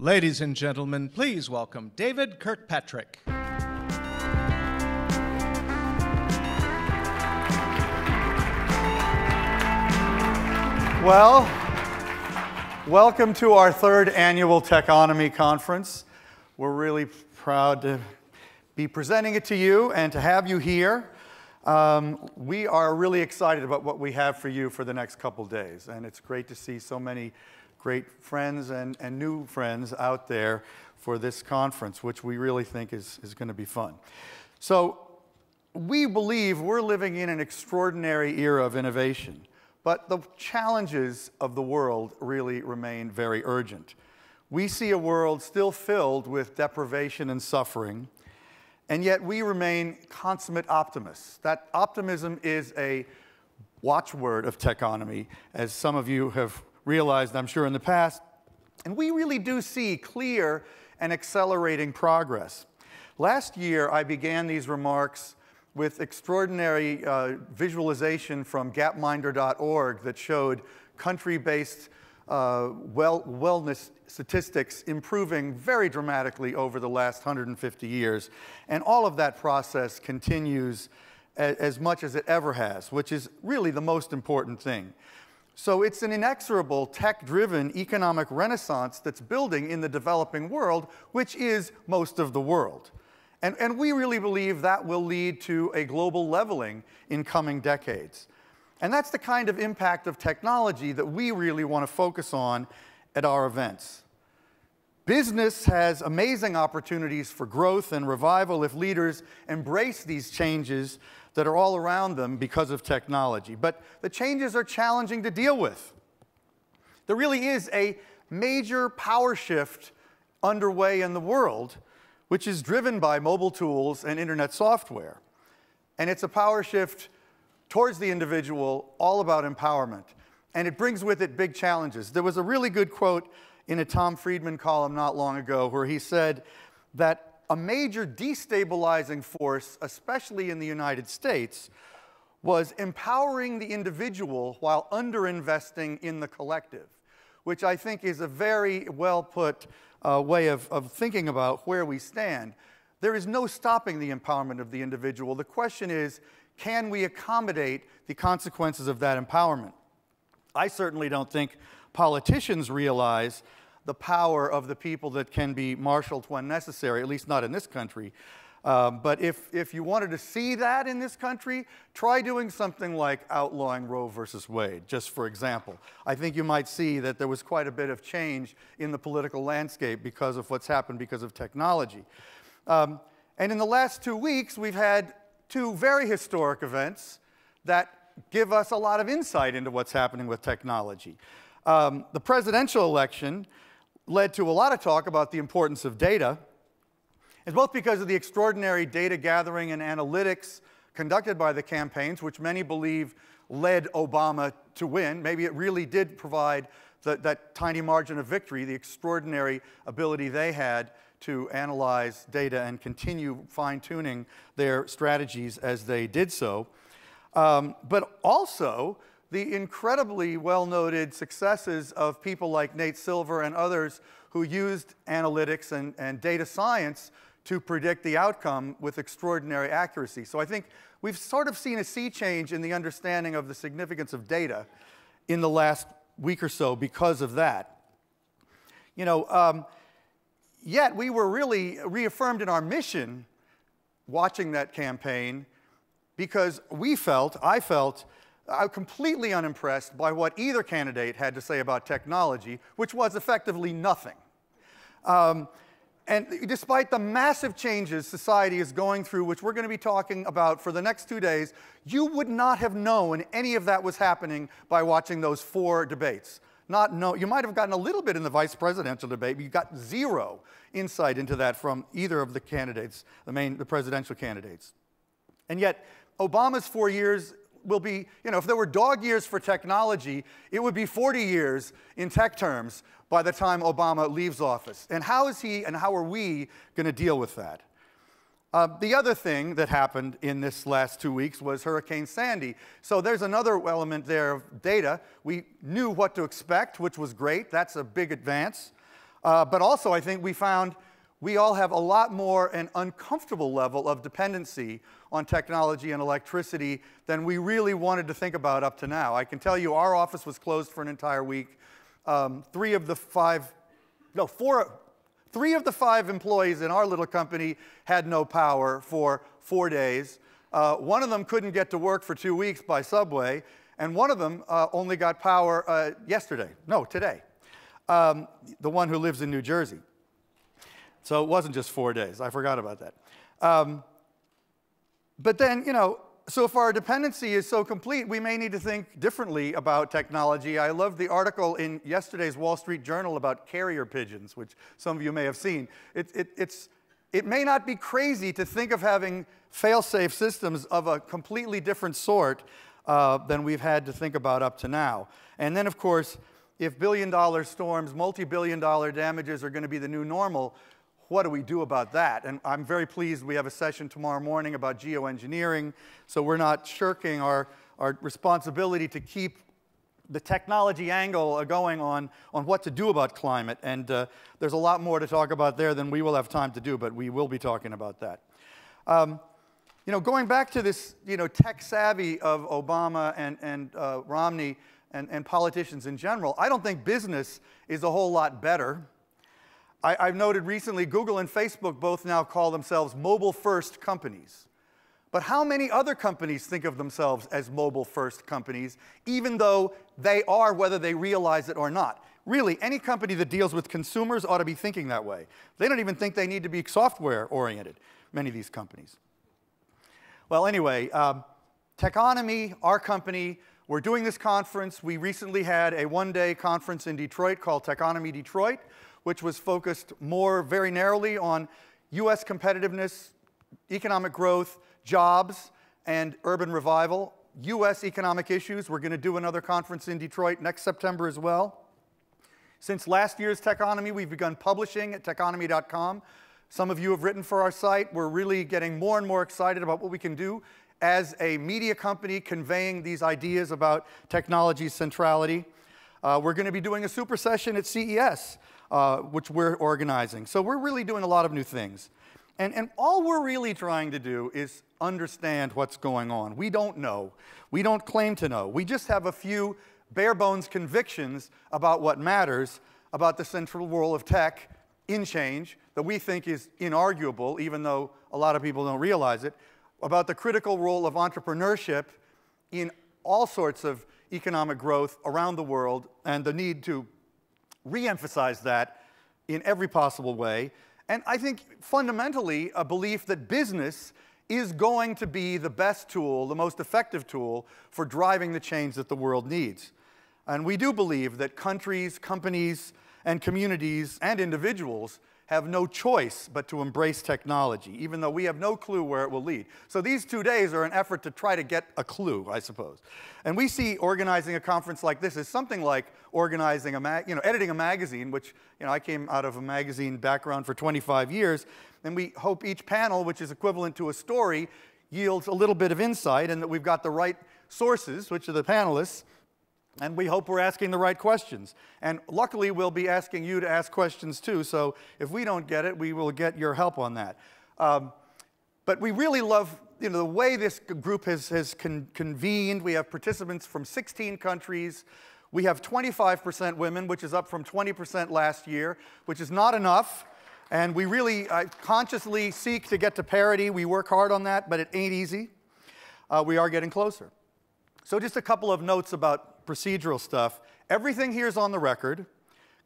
Ladies and gentlemen, please welcome David Kirkpatrick. Well, welcome to our third annual Techonomy Conference. We're really proud to be presenting it to you and to have you here. Um, we are really excited about what we have for you for the next couple days, and it's great to see so many great friends and, and new friends out there for this conference, which we really think is, is going to be fun. So, we believe we're living in an extraordinary era of innovation. But the challenges of the world really remain very urgent. We see a world still filled with deprivation and suffering, and yet we remain consummate optimists. That optimism is a watchword of techonomy, as some of you have realized, I'm sure, in the past. And we really do see clear and accelerating progress. Last year, I began these remarks with extraordinary uh, visualization from gapminder.org that showed country-based uh, well, wellness statistics improving very dramatically over the last 150 years. And all of that process continues as much as it ever has, which is really the most important thing. So it's an inexorable tech-driven economic renaissance that's building in the developing world, which is most of the world. And, and we really believe that will lead to a global leveling in coming decades. And that's the kind of impact of technology that we really want to focus on at our events. Business has amazing opportunities for growth and revival if leaders embrace these changes that are all around them because of technology. But the changes are challenging to deal with. There really is a major power shift underway in the world which is driven by mobile tools and internet software. And it's a power shift towards the individual, all about empowerment. And it brings with it big challenges. There was a really good quote in a Tom Friedman column not long ago where he said that a major destabilizing force, especially in the United States, was empowering the individual while underinvesting in the collective, which I think is a very well put uh, way of, of thinking about where we stand. There is no stopping the empowerment of the individual. The question is, can we accommodate the consequences of that empowerment? I certainly don't think politicians realize the power of the people that can be marshaled when necessary, at least not in this country. Um, but if, if you wanted to see that in this country, try doing something like outlawing Roe versus Wade, just for example. I think you might see that there was quite a bit of change in the political landscape because of what's happened because of technology. Um, and in the last two weeks, we've had two very historic events that give us a lot of insight into what's happening with technology. Um, the presidential election led to a lot of talk about the importance of data it's both because of the extraordinary data gathering and analytics conducted by the campaigns, which many believe led Obama to win. Maybe it really did provide the, that tiny margin of victory, the extraordinary ability they had to analyze data and continue fine tuning their strategies as they did so. Um, but also, the incredibly well noted successes of people like Nate Silver and others who used analytics and, and data science to predict the outcome with extraordinary accuracy. So I think we've sort of seen a sea change in the understanding of the significance of data in the last week or so because of that. You know, um, yet we were really reaffirmed in our mission watching that campaign because we felt, I felt, uh, completely unimpressed by what either candidate had to say about technology, which was effectively nothing. Um, and despite the massive changes society is going through, which we're going to be talking about for the next two days, you would not have known any of that was happening by watching those four debates. Not know, you might have gotten a little bit in the vice presidential debate, but you got zero insight into that from either of the candidates, the main, the presidential candidates. And yet, Obama's four years will be, you know, if there were dog years for technology, it would be 40 years in tech terms by the time Obama leaves office. And how is he and how are we going to deal with that? Uh, the other thing that happened in this last two weeks was Hurricane Sandy. So there's another element there of data. We knew what to expect, which was great. That's a big advance. Uh, but also, I think we found we all have a lot more an uncomfortable level of dependency on technology and electricity than we really wanted to think about up to now. I can tell you our office was closed for an entire week. Um, three of the five, no, four, three of the five employees in our little company had no power for four days. Uh, one of them couldn't get to work for two weeks by subway, and one of them uh, only got power uh, yesterday, no, today. Um, the one who lives in New Jersey. So it wasn't just four days. I forgot about that. Um, but then, you know, so if our dependency is so complete, we may need to think differently about technology. I love the article in yesterday's Wall Street Journal about carrier pigeons, which some of you may have seen. It, it, it's, it may not be crazy to think of having fail-safe systems of a completely different sort uh, than we've had to think about up to now. And then, of course, if billion-dollar storms, multi-billion dollar damages are going to be the new normal, what do we do about that? And I'm very pleased we have a session tomorrow morning about geoengineering, so we're not shirking our, our responsibility to keep the technology angle going on, on what to do about climate. And uh, there's a lot more to talk about there than we will have time to do, but we will be talking about that. Um, you know, going back to this, you know, tech savvy of Obama and, and uh, Romney and, and politicians in general, I don't think business is a whole lot better I, have noted recently Google and Facebook both now call themselves mobile first companies. But how many other companies think of themselves as mobile first companies, even though they are, whether they realize it or not? Really, any company that deals with consumers ought to be thinking that way. They don't even think they need to be software oriented, many of these companies. Well, anyway, um, Techonomy, our company, we're doing this conference. We recently had a one day conference in Detroit called Techonomy Detroit which was focused more very narrowly on US competitiveness, economic growth, jobs, and urban revival. US economic issues. We're going to do another conference in Detroit next September as well. Since last year's Techonomy, we've begun publishing at techonomy.com. Some of you have written for our site. We're really getting more and more excited about what we can do as a media company conveying these ideas about technology centrality. Uh, we're going to be doing a super session at CES uh, which we're organizing. So we're really doing a lot of new things. And, and all we're really trying to do is understand what's going on. We don't know. We don't claim to know. We just have a few bare bones convictions about what matters, about the central role of tech in change that we think is inarguable, even though a lot of people don't realize it, about the critical role of entrepreneurship in all sorts of economic growth around the world, and the need to re-emphasize that in every possible way. And I think fundamentally a belief that business is going to be the best tool, the most effective tool for driving the change that the world needs. And we do believe that countries, companies, and communities and individuals have no choice but to embrace technology, even though we have no clue where it will lead. So these two days are an effort to try to get a clue, I suppose. And we see organizing a conference like this as something like organizing a, you know, editing a magazine, which, you know, I came out of a magazine background for 25 years, and we hope each panel, which is equivalent to a story, yields a little bit of insight and that we've got the right sources, which are the panelists, and we hope we're asking the right questions. And luckily, we'll be asking you to ask questions too. So if we don't get it, we will get your help on that. Um, but we really love you know, the way this group has, has con convened. We have participants from 16 countries. We have 25% women, which is up from 20% last year, which is not enough. And we really uh, consciously seek to get to parity. We work hard on that, but it ain't easy. Uh, we are getting closer. So just a couple of notes about procedural stuff. Everything here is on the record.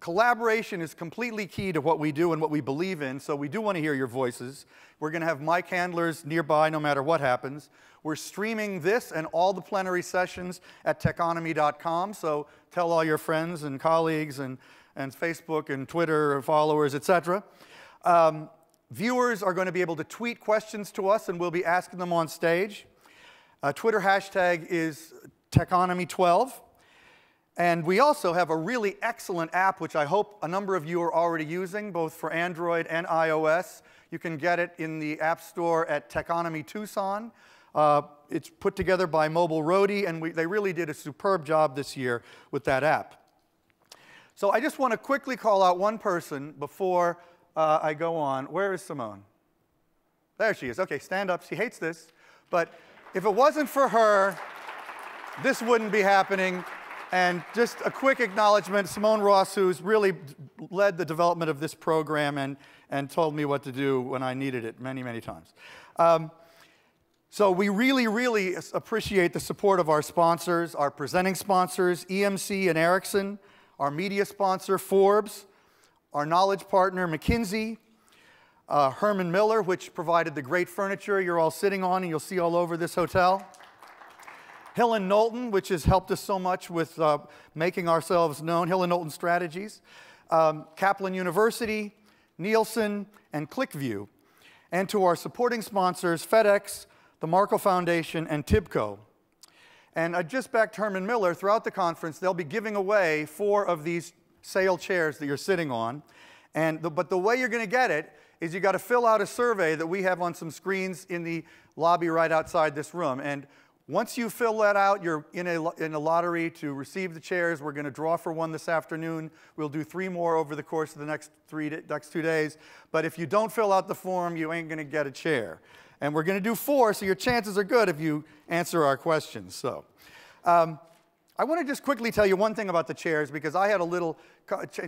Collaboration is completely key to what we do and what we believe in, so we do want to hear your voices. We're going to have mic handlers nearby no matter what happens. We're streaming this and all the plenary sessions at techonomy.com, so tell all your friends and colleagues and, and Facebook and Twitter followers, etc. Um, viewers are going to be able to tweet questions to us, and we'll be asking them on stage. Uh, Twitter hashtag is Techonomy12. And we also have a really excellent app, which I hope a number of you are already using, both for Android and iOS. You can get it in the App Store at Techonomy Tucson. Uh, it's put together by Mobile Roadie, and we, they really did a superb job this year with that app. So I just want to quickly call out one person before uh, I go on. Where is Simone? There she is. Okay, stand up. She hates this. But if it wasn't for her, this wouldn't be happening. And just a quick acknowledgement Simone Ross, who's really led the development of this program and, and told me what to do when I needed it many, many times. Um, so we really, really appreciate the support of our sponsors, our presenting sponsors, EMC and Ericsson, our media sponsor, Forbes, our knowledge partner, McKinsey, uh, Herman Miller, which provided the great furniture you're all sitting on and you'll see all over this hotel. And Knowlton, which has helped us so much with uh, making ourselves known, and Knowlton Strategies, um, Kaplan University, Nielsen, and QlikView, and to our supporting sponsors, FedEx, the Markle Foundation, and Tibco. And I just backed Herman Miller, throughout the conference, they'll be giving away four of these SAYL chairs that you're sitting on. And the, but the way you're going to get it is you got to fill out a survey that we have on some screens in the lobby right outside this room. And once you fill that out, you're in a, in a lottery to receive the chairs. We're going to draw for one this afternoon. We'll do three more over the course of the next, three, next two days. But if you don't fill out the form, you ain't going to get a chair. And we're going to do four, so your chances are good if you answer our questions. So um, I want to just quickly tell you one thing about the chairs because I had a little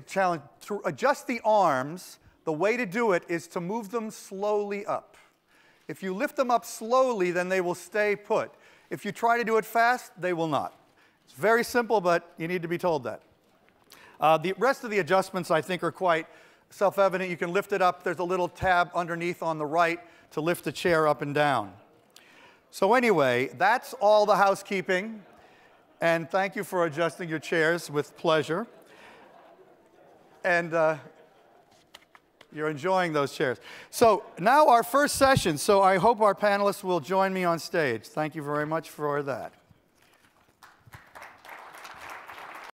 challenge. To adjust the arms, the way to do it is to move them slowly up. If you lift them up slowly, then they will stay put. If you try to do it fast, they will not. It's very simple, but you need to be told that. Uh, the rest of the adjustments, I think, are quite self-evident. You can lift it up. There's a little tab underneath on the right to lift the chair up and down. So anyway, that's all the housekeeping. And thank you for adjusting your chairs with pleasure. And uh, you're enjoying those chairs. So now our first session. So I hope our panelists will join me on stage. Thank you very much for that.